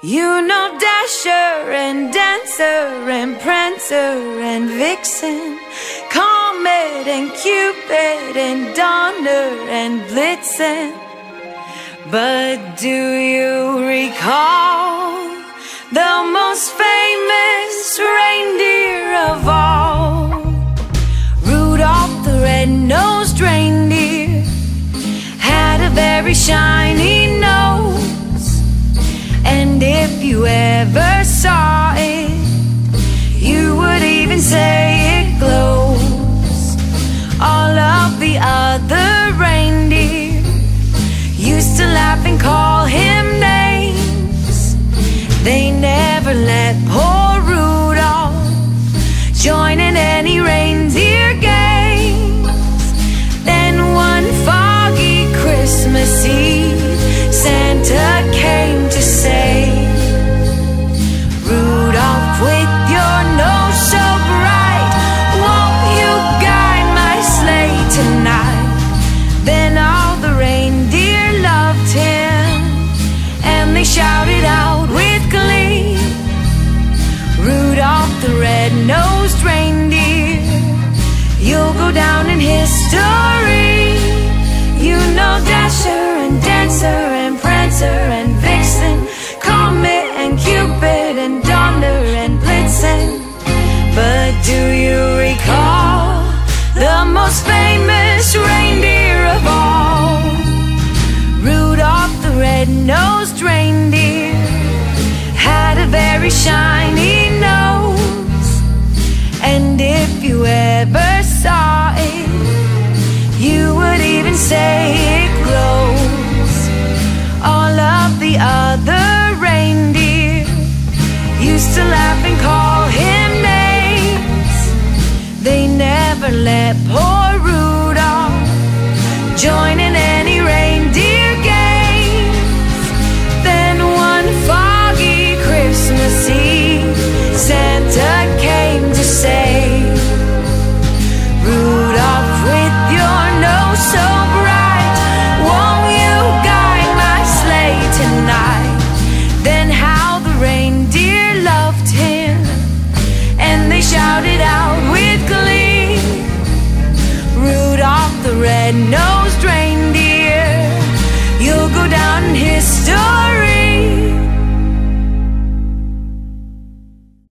You know Dasher and Dancer and Prancer and Vixen Comet and Cupid and Donner and Blitzen. But do you recall had a very shiny nose and if you ever saw it, you would even say it glows. All of the other reindeer used to laugh and call him names. They never let poor in history. You know Dasher and Dancer and Prancer and Vixen, Comet and Cupid and Donner and Blitzen. But do you recall the most famous reindeer of all? Rudolph the red-nosed reindeer had a very shiny to laugh and call him names. They never let poor Rudolph join in shouted out with glee. Rudolph the red-nosed reindeer, you'll go down in history.